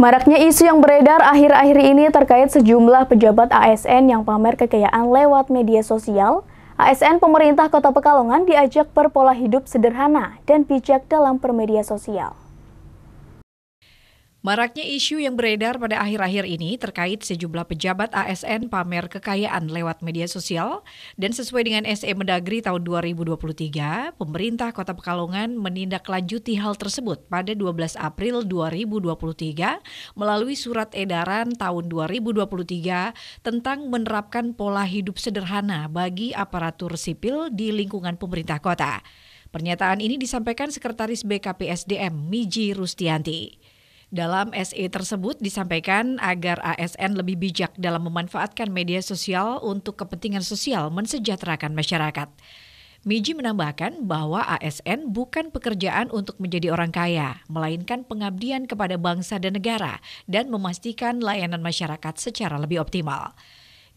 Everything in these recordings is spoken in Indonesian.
Maraknya isu yang beredar akhir-akhir ini terkait sejumlah pejabat ASN yang pamer kekayaan lewat media sosial, ASN pemerintah Kota Pekalongan diajak berpola hidup sederhana dan bijak dalam bermedia sosial. Maraknya isu yang beredar pada akhir-akhir ini terkait sejumlah pejabat ASN pamer kekayaan lewat media sosial dan sesuai dengan SE Mendagri tahun 2023, pemerintah Kota Pekalongan menindaklanjuti hal tersebut pada 12 April 2023 melalui surat edaran tahun 2023 tentang menerapkan pola hidup sederhana bagi aparatur sipil di lingkungan pemerintah kota. Pernyataan ini disampaikan Sekretaris BKPSDM Miji Rustianti. Dalam SE tersebut disampaikan agar ASN lebih bijak dalam memanfaatkan media sosial untuk kepentingan sosial mensejahterakan masyarakat. Miji menambahkan bahwa ASN bukan pekerjaan untuk menjadi orang kaya, melainkan pengabdian kepada bangsa dan negara dan memastikan layanan masyarakat secara lebih optimal.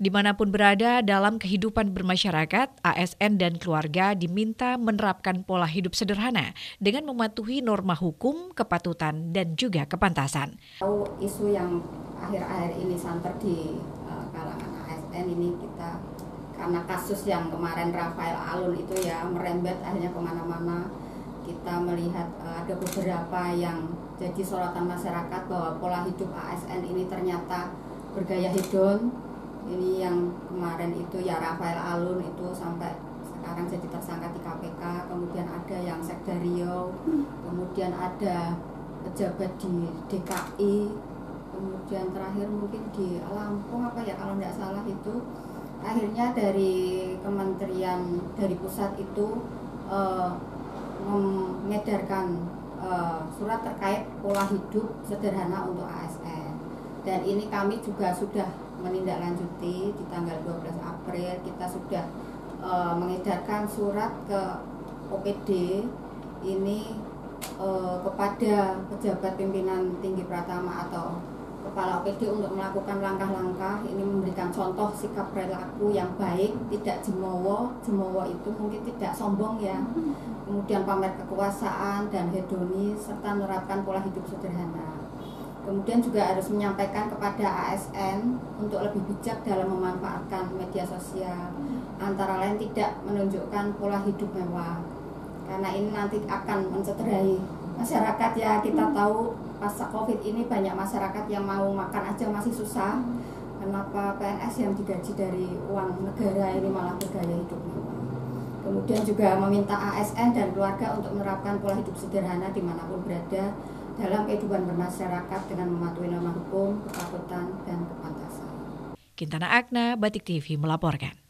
Di mana pun berada dalam kehidupan bermasyarakat, ASN dan keluarga diminta menerapkan pola hidup sederhana dengan mematuhi norma hukum, kepatutan, dan juga kepantasan. Isu yang akhir-akhir ini santer di uh, kalangan ASN ini kita karena kasus yang kemarin Rafael Alun itu ya merembet akhirnya ke mana-mana kita melihat uh, ada beberapa yang jadi sorotan masyarakat bahwa pola hidup ASN ini ternyata bergaya hedon ini yang kemarin itu ya Rafael Alun itu sampai sekarang jadi tersangka di KPK kemudian ada yang Sekda Riau kemudian ada pejabat di DKI kemudian terakhir mungkin di Lampung apa ya kalau tidak salah itu. Akhirnya dari kementerian dari pusat itu uh, mengedarkan uh, surat terkait pola hidup sederhana untuk ASN dan ini kami juga sudah menindaklanjuti di tanggal 12 April. Kita sudah e, mengedarkan surat ke OPD ini e, kepada pejabat pimpinan tinggi Pratama atau kepala OPD untuk melakukan langkah-langkah. Ini memberikan contoh sikap perilaku yang baik tidak jemowo. Jemowo itu mungkin tidak sombong ya. Kemudian pamer kekuasaan dan hedonis serta menerapkan pola hidup sederhana Kemudian juga harus menyampaikan kepada ASN untuk lebih bijak dalam memanfaatkan media sosial. Antara lain tidak menunjukkan pola hidup mewah. Karena ini nanti akan mencederai masyarakat ya. Kita tahu pasca Covid ini banyak masyarakat yang mau makan aja masih susah. Kenapa PNS yang digaji dari uang negara ini malah bergaya hidup mewah. Kemudian juga meminta ASN dan keluarga untuk menerapkan pola hidup sederhana di mana pun berada dalam kehidupan bermasyarakat dengan mematuhi norma hukum, kepatutan, dan kepantasan. Kintana Agna, Batik TV melaporkan.